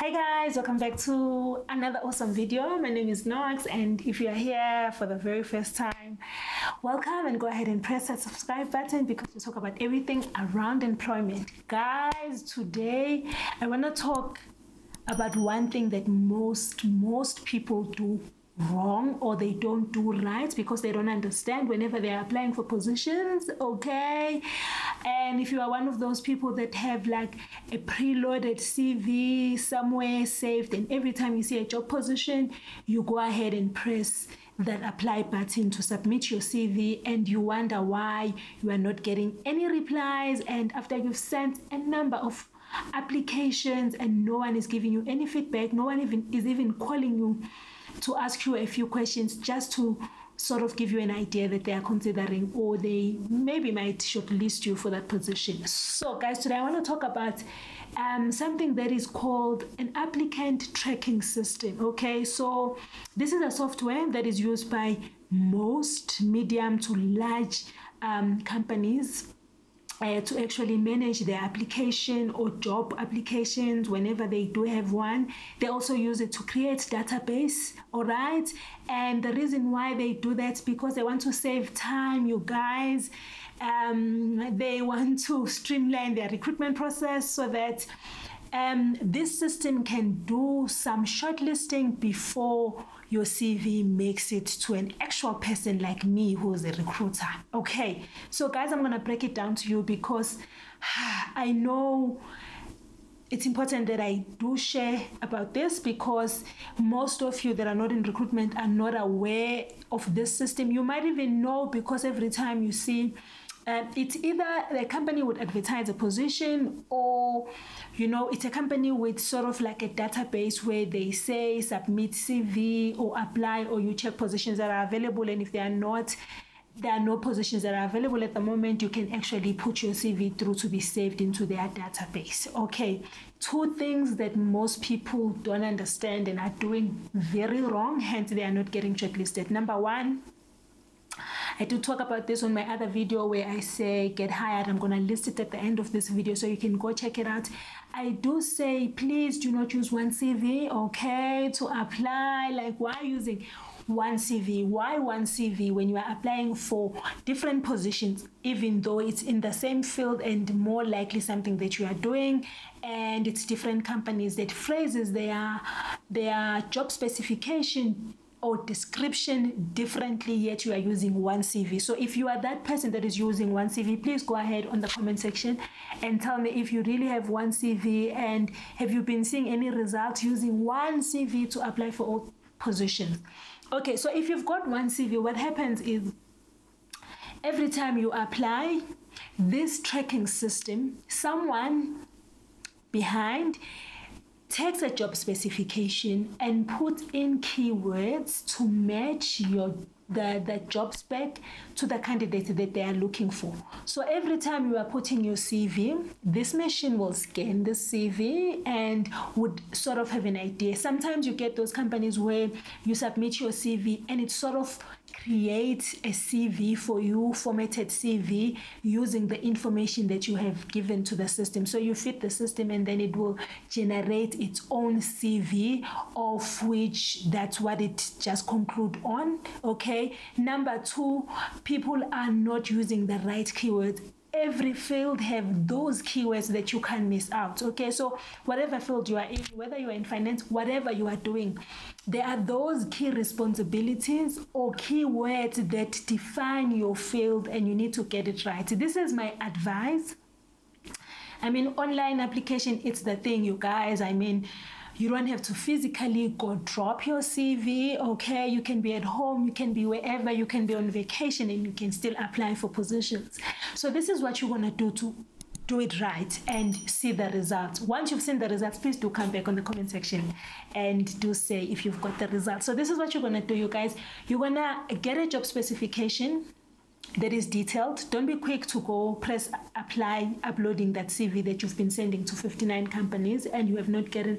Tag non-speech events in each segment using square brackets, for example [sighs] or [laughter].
Hi guys, welcome back to another awesome video. My name is Noks and if you are here for the very first time, welcome and go ahead and press that subscribe button because we talk about everything around employment. Guys, today I want to talk about one thing that most most people do wrong or they don't do right because they don't understand whenever they're applying for positions okay? And if you are one of those people that have like a preloaded cv somewhere saved and every time you see a job position you go ahead and press that apply button to submit your cv and you wonder why you are not getting any replies. And after you've sent a number of applications and no one is giving you any feedback no one even is even calling you to ask you a few questions just to sort of give you an idea that they are considering or they maybe might shortlist you for that position. So, guys, today I want to talk about um, something that is called an applicant tracking system. Okay, so this is a software that is used by most medium to large um, companies uh, to actually manage their application or job applications whenever they do have one. They also use it to create database, all right? And the reason why they do that because they want to save time, you guys. Um, they [laughs] want to streamline their recruitment process so that um, this system can do some shortlisting before your CV makes it to an actual person like me who's a recruiter. Okay, so guys, I'm gonna break it down to you because [sighs] I know it's important that I do share about this because most of you that are not in recruitment are not aware of this system. You might even know because every time you see um, it's either the company would advertise a position or you know it's a company with sort of like a database where they say submit cv or apply or you check positions that are available. And if they are not there are no positions that are available at the moment you can actually put your cv through to be saved into their database. Okay. Two things that most people don't understand and are doing very wrong hence they are not getting shortlisted. Number one I do talk about this on my other video where I say get hired. I'm going to list it at the end of this video so you can go check it out. I do say please do not use one CV, okay, to apply. Like why using one CV. Why one CV when you are applying for different positions, even though it's in the same field and more likely something that you are doing, and it's different companies that phrases their their job specification or description differently yet you are using one cv so if you are that person that is using one cv please go ahead on the comment section and tell me if you really have one cv and have you been seeing any results using one cv to apply for all positions. Okay so if you've got one cv what happens is every time you apply this tracking system someone behind takes a job specification and puts in keywords to match your the, the job spec to the candidate that they are looking for. So every time you are putting your CV, this machine will scan the CV and would sort of have an idea. Sometimes you get those companies where you submit your CV and it sort of create a CV for you, formatted CV, using the information that you have given to the system. So you fit the system and then it will generate its own CV, of which that's what it just conclude on. Okay. Number two, people are not using the right keywords every field have those keywords that you can't miss out okay? So whatever field you are in whether you are in finance whatever you are doing there are those key responsibilities or keywords that define your field and you need to get it right. This is my advice. I mean online application it's the thing you guys. I mean you don't have to physically go drop your CV, okay? You can be at home, you can be wherever, you can be on vacation, and you can still apply for positions. So, this is what you want to do to do it right and see the results. Once you've seen the results, please do come back on the comment section and do say if you've got the results. So, this is what you're to do, you guys. You're to get a job specification that is detailed. Don't be quick to go press apply, uploading that CV that you've been sending to 59 companies and you have not gotten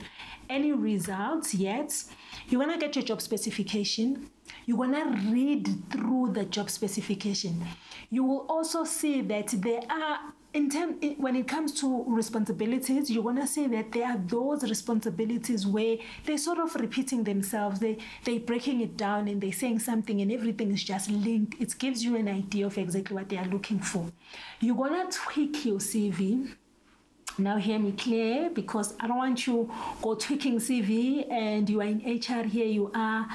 any results yet. You want to get your job specification. You want to read through the job specification. You will also see that there are in term when it comes to responsibilities you want to say that there are those responsibilities where they're sort of repeating themselves they they're breaking it down and they're saying something and everything is just linked. It gives you an idea of exactly what they are looking for. You want to tweak your cv now hear me clear because i don't want you go tweaking cv and you are in hr here you are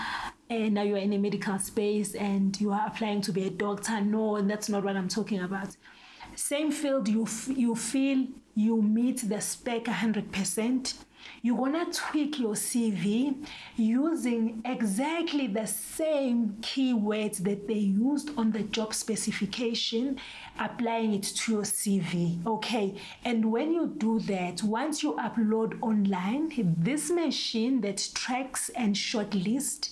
and now you're in a medical space and you are applying to be a doctor. No that's not what i'm talking about same field you, you feel you meet the spec 100%, you're gonna tweak your CV using exactly the same keywords that they used on the job specification, applying it to your CV. Okay, and when you do that, once you upload online, this machine that tracks and shortlists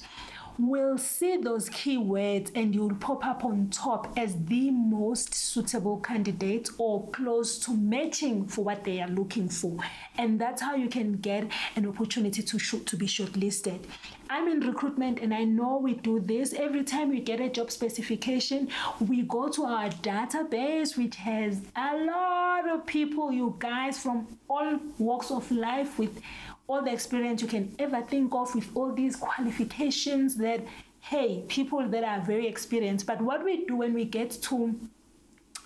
will see those keywords and you'll pop up on top as the most suitable candidate or close to matching for what they are looking for. And that's how you can get an opportunity to shoot, to be shortlisted. I'm in recruitment and I know we do this every time we get a job specification. We go to our database, which has a lot of people, you guys, from all walks of life with all the experience you can ever think of with all these qualifications that hey people that are very experienced. But what we do when we get to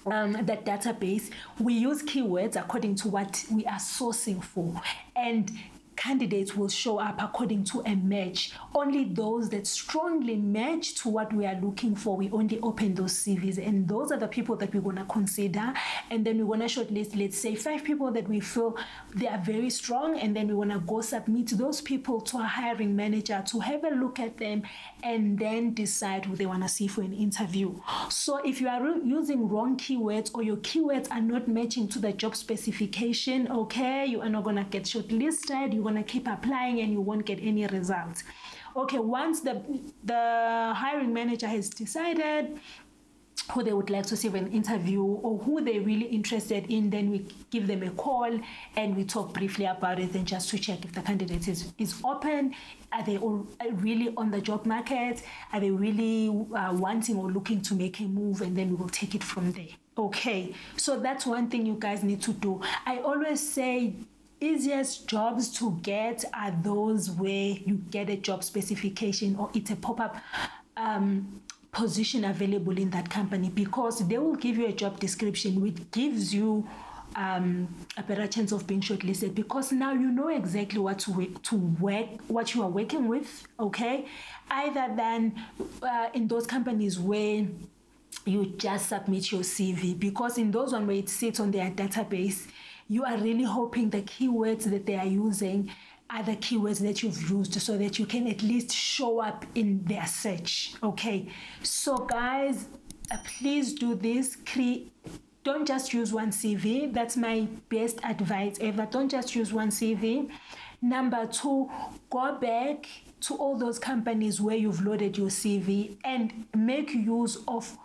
um, that database we use keywords according to what we are sourcing for. And candidates will show up according to a match. Only those that strongly match to what we are looking for, we only open those CVs. And those are the people that we're going to consider. And then we're going to shortlist, let's say, five people that we feel they are very strong. And then we want to go submit those people to a hiring manager to have a look at them and then decide who they want to see for an interview. So if you are using wrong keywords or your keywords are not matching to the job specification, okay, you are not going to get shortlisted. You going to keep applying and you won't get any results. Okay, once the, the hiring manager has decided who they would like to see an interview or who they're really interested in, then we give them a call and we talk briefly about it and just to check if the candidate is, is open. Are they all really on the job market? Are they really uh, wanting or looking to make a move? And then we will take it from there. Okay, so that's one thing you guys need to do. I always say easiest jobs to get are those where you get a job specification or it's a pop-up um, position available in that company because they will give you a job description which gives you um, a better chance of being shortlisted because now you know exactly what to, work, to work what you are working with okay? Either than uh, in those companies where you just submit your cv because in those one where it sits on their database you are really hoping the keywords that they are using are the keywords that you've used so that you can at least show up in their search. Okay, so guys, uh, please do this. Cre- don't just use one CV. That's my best advice ever. Don't just use one CV. Number two, go back to all those companies where you've loaded your CV and make use of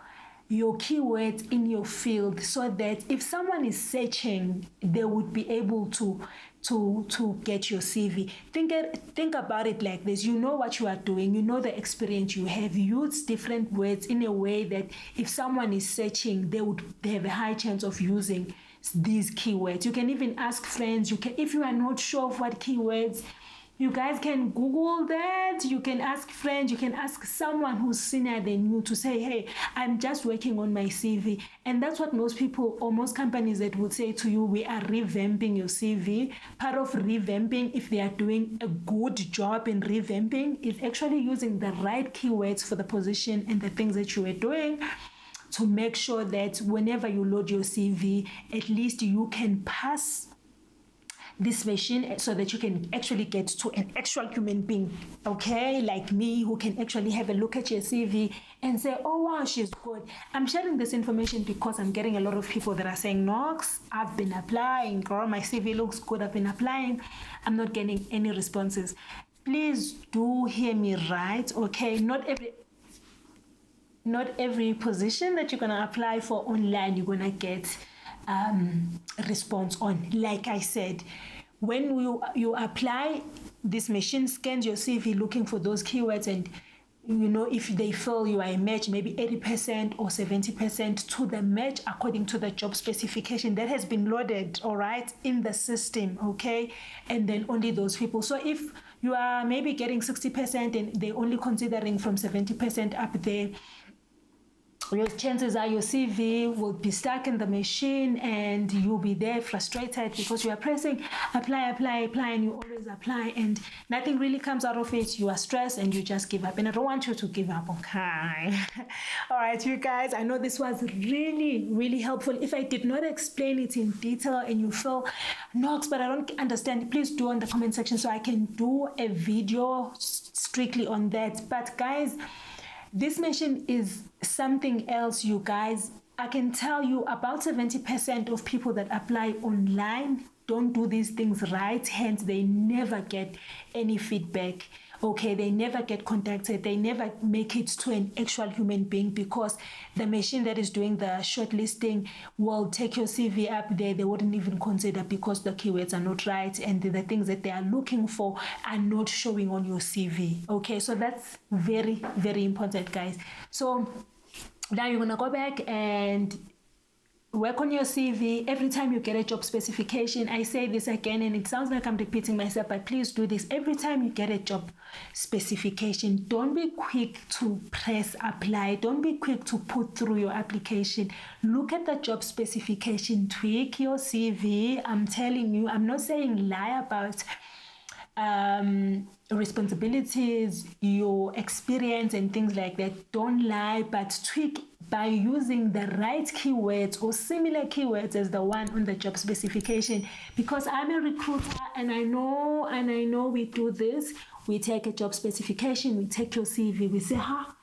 your keywords in your field so that if someone is searching they would be able to to to get your cv think think about it like this. You know what you are doing. You know the experience you have. Use different words in a way that if someone is searching they would they have a high chance of using these keywords. You can even ask friends. You can if you are not sure of what keywords you guys can Google that. You can ask friends. You can ask someone who's senior than you to say, hey, I'm just working on my CV. And that's what most people or most companies that would say to you, we are revamping your CV. Part of revamping, if they are doing a good job in revamping, is actually using the right keywords for the position and the things that you are doing to make sure that whenever you load your CV, at least you can pass this machine so that you can actually get to an actual human being, okay, like me, who can actually have a look at your CV and say, oh wow, she's good. I'm sharing this information because I'm getting a lot of people that are saying, Noks, I've been applying, girl, my CV looks good, I've been applying, I'm not getting any responses. Please do hear me right, okay? Not every not every position that you're gonna apply for online you're gonna get um, response on. Like I said, when you, you apply, this machine scans your CV looking for those keywords and you know if they feel you are a match maybe 80% or 70% to the match according to the job specification that has been loaded all right in the system okay and then only those people so if you are maybe getting 60% and they're only considering from 70% up there your chances are your CV will be stuck in the machine and you'll be there frustrated because you are pressing apply, apply, apply, and you always apply and nothing really comes out of it. You are stressed and you just give up. And I don't want you to give up, okay? [laughs] All right, you guys, I know this was really, really helpful. If I did not explain it in detail and you feel, Noks, but I don't understand, please do in the comment section so I can do a video strictly on that. But guys, this machine is something else, you guys. I can tell you about 70% of people that apply online don't do these things right, hence, they never get any feedback okay they never get contacted they never make it to an actual human being because the machine that is doing the shortlisting will take your cv up there they wouldn't even consider because the keywords are not right and the things that they are looking for are not showing on your cv okay so that's very very important guys. So now you're gonna go back and work on your CV. Every time you get a job specification, I say this again, and it sounds like I'm repeating myself, but please do this. Every time you get a job specification, don't be quick to press apply. Don't be quick to put through your application. Look at the job specification, tweak your CV. I'm telling you, I'm not saying lie about um, responsibilities, your experience, and things like that. Don't lie, but tweak by using the right keywords or similar keywords as the one on the job specification. Because I'm a recruiter and I know and I know we do this. We take a job specification, we take your CV, we say, ha,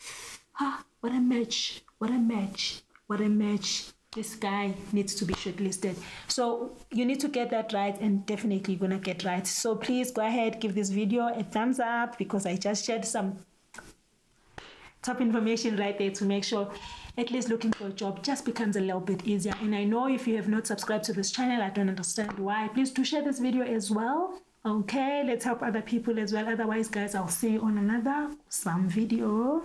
ha, what a match, what a match, what a match this guy needs to be shortlisted. So you need to get that right and definitely you're gonna get right. So please go ahead, give this video a thumbs up because I just shared some top information right there to make sure at least looking for a job just becomes a little bit easier. And I know if you have not subscribed to this channel, I don't understand why. Please do share this video as well. Okay, let's help other people as well. Otherwise, guys, I'll see you on another some video.